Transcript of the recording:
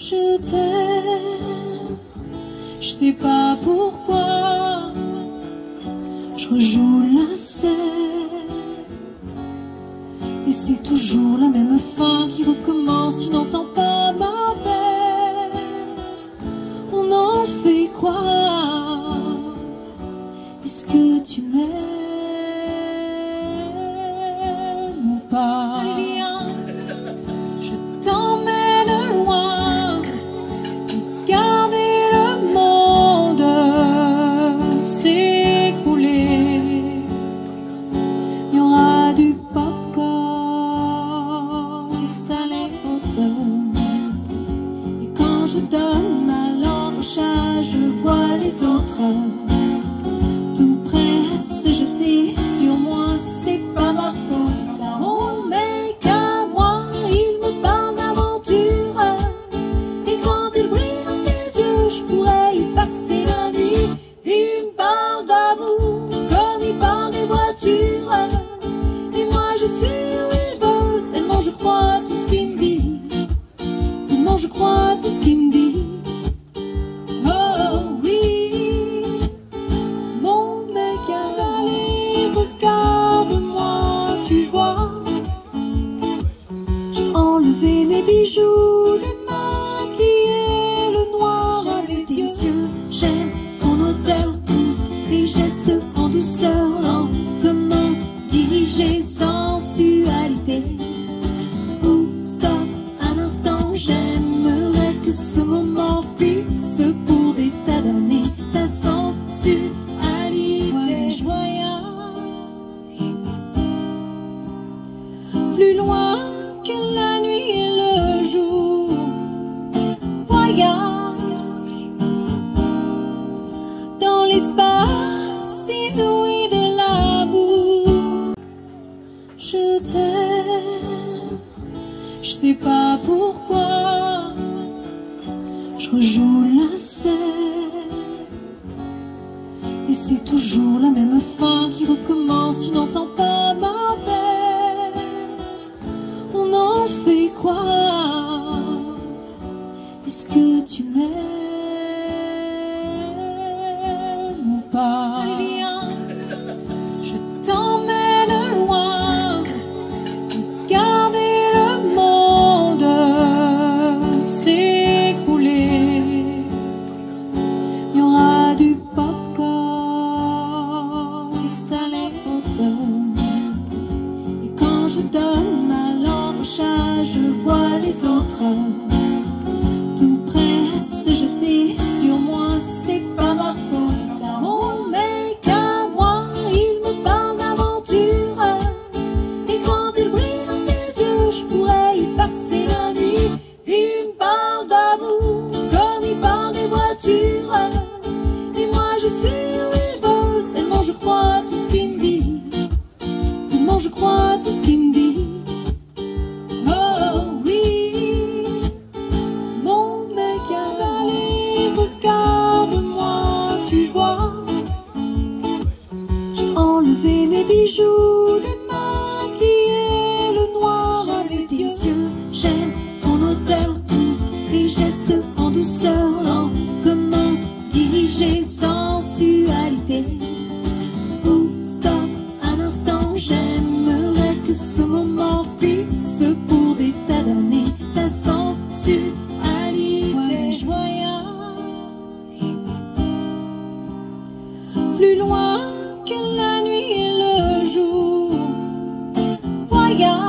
Je t'aime, je sais pas pourquoi. Je rejoue la scène. Et c'est toujours la même fin qui recommence. Tu n'entends pas ma peine. On en fait quoi? Est-ce que tu m'aimes ou pas? Les autres tout prêts à se jeter sur moi. C'est pas ma faute à mon mec, à moi. Il me parle d'aventure. Et quand il brille dans ses yeux, je pourrais y passer la nuit. Il me parle d'amour comme il parle des voitures. Et moi je suis où il veut, tellement je crois tout ce qu'il me dit. Tellement je crois tout ce qu'il me dit. Mes bijoux, démaquillé le noir avec tes yeux. J'aime ton odeur, tous tes gestes en douceur, lentement dirigés, sensualité. Ou stop, un instant, j'aimerais que ce moment fixe pour des tas d'années ta sensualité. plus loin Dans l'espace inouï de l'amour. Je t'aime, je sais pas pourquoi. Je rejoue la scène. Et c'est toujours la même fin qui recommence. Tu n'entends pas les Enlevé mes bijoux, démaquillé le noir avec tes yeux. J'aime ton odeur, tous tes gestes en douceur, lentement dirigés, sensualité. Ou stop, un instant, j'aimerais que ce moment fixe pour your